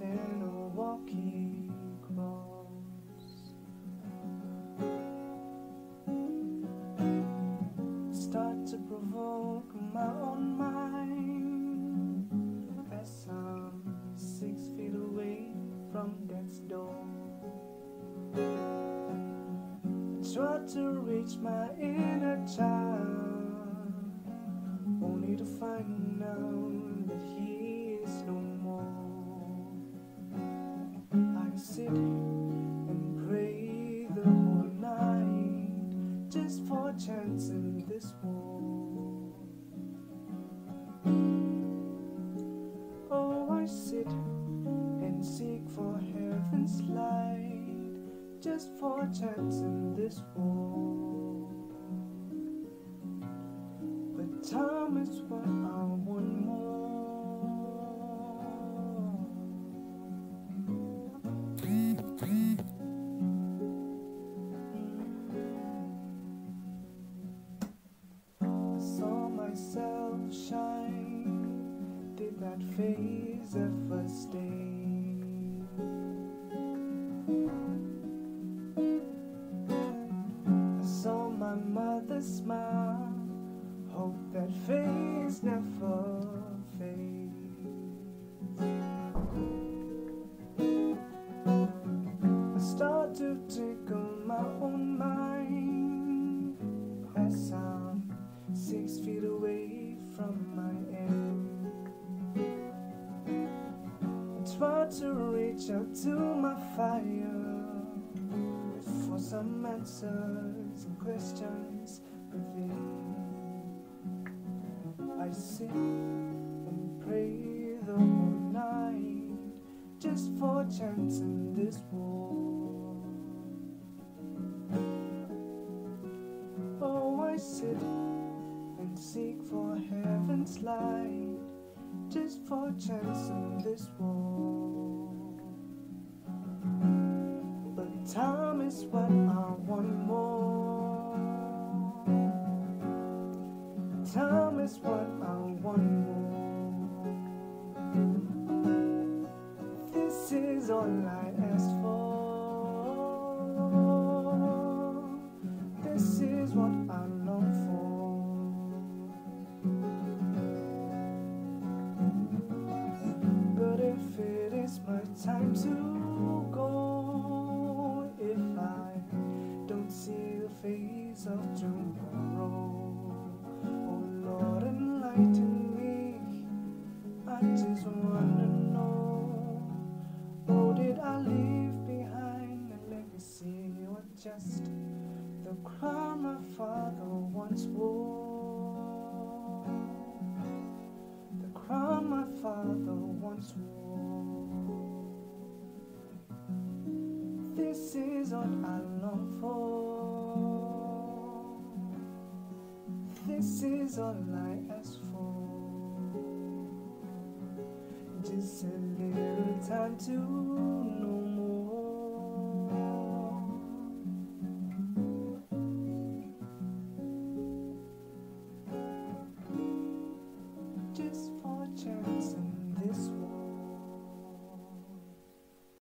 stand a walking close. Start to provoke my own mind as I'm six feet away from death's door. I try to reach my inner child, only to find out that he is no more. This. Oh, I sit and seek for heaven's light just for a chance in this war. But time is myself shine. Did that phase ever stay? I saw my mother smile. Hope that face never fades. I start to tickle my own mind as I'm six feet away from my end. I try to reach out to my fire for some answers and questions within. I sit and pray the whole night just for a chance in this war. Oh, I sit seek for heaven's light just for chance in this world. But time is what I want more. Time is what I want more. This is all I asked for. Just the crown my father once wore? The crown my father once wore. This is what I long for. This is all I ask for. Just a little time to Just